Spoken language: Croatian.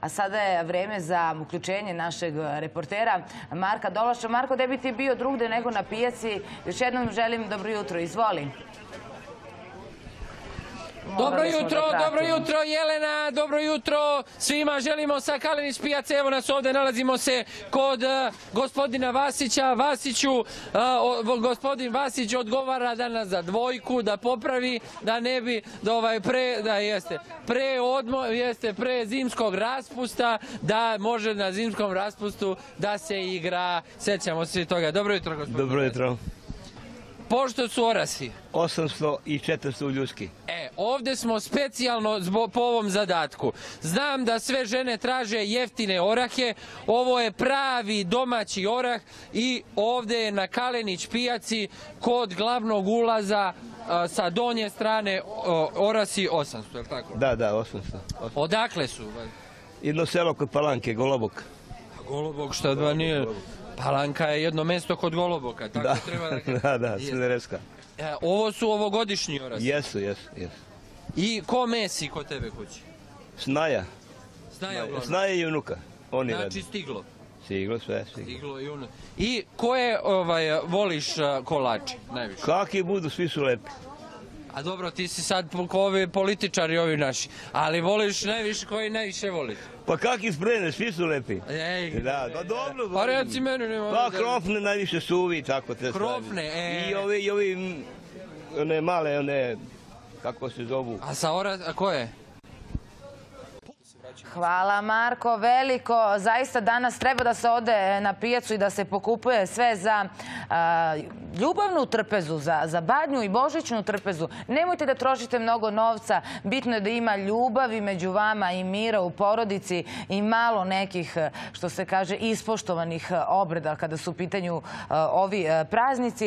A sada je vreme za uključenje našeg reportera Marka Dolaša. Marko, gde bi ti bio drugde nego na pijaci? Još jednom želim dobro jutro. Izvoli. Dobro jutro, dobro jutro Jelena, dobro jutro svima. Želimo sa Kalenić pijace, evo nas ovdje, nalazimo se kod eh, gospodina Vasića. Vasiću, eh, o- gospodin Vasić odgovara danas za dvojku, da popravi, da ne bi, da ovaj pre, da jeste, pre odmo, jeste, pre zimskog raspusta, da može na zimskom raspustu da se igra, sećamo se toga. Dobro jutro gospodin. Dobro jutro. Pošto su orasi, 800 i 400 ljudski. E, ovdje smo specijalno zbo, po ovom zadatku. Znam da sve žene traže jeftine orahe, ovo je pravi domaći orah i ovdje je na Kalenić pijaci kod glavnog ulaza a, sa donje strane o, orasi 800, je li tako? Da, da, 800. Osam- Odakle su? Jedno selo kod Palanke, Golobok. Golobog što dva nije... Palanka je jedno mesto kod Goloboka, tako Da, treba da da, da. E, ovo su ovogodišnji orasi. Jesu, jesu, jesu. I ko mesi kod tebe kući? Snaja. Snaja uglavnom. Snaja i unuka. Oni Znači radi. stiglo. Siglo, sve, siglo. Iglo i ono. I koje ovaj, voliš a, kolače najviše? Kakvi budu, svi su lepi. A dobro, ti si sad ovi političari ovi naši. Ali voliš najviše, koji najviše voliš? Pa kakvi sprene, svi su lepi. Ej, Da, pa dobro. Pa reci meni, nema... Pa krofne najviše suvi, tako te. Krofne, e. I ovi, i ovi, one male, one, kako se zovu. A sa ora, a ko Hvala Marko, veliko. Zaista danas treba da se ode na pijacu i da se pokupuje sve za ljubavnu trpezu, za, za badnju i božićnu trpezu. Nemojte da trošite mnogo novca. Bitno je da ima ljubavi među vama i mira u porodici i malo nekih, što se kaže, ispoštovanih obreda kada su u pitanju ovi praznici.